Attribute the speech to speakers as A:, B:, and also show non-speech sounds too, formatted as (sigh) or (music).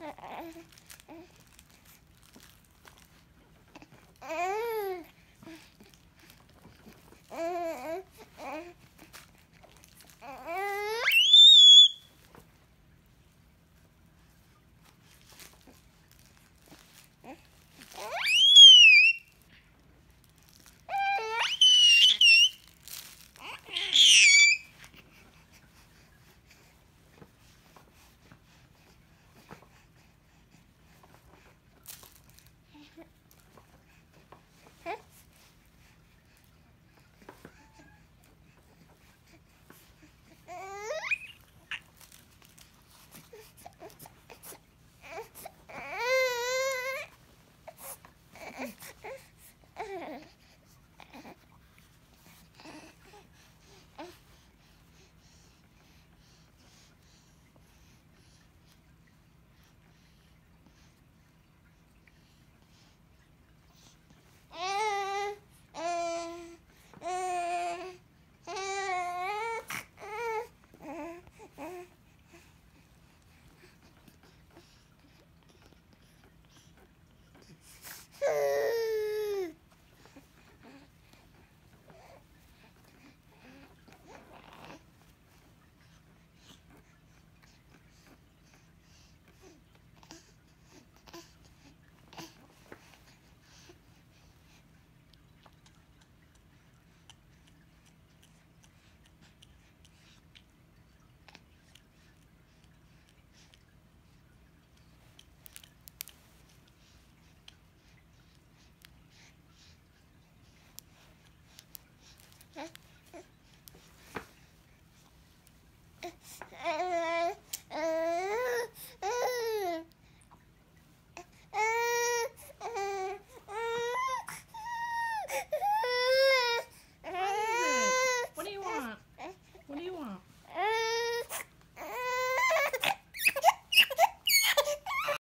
A: Uh-uh. (laughs)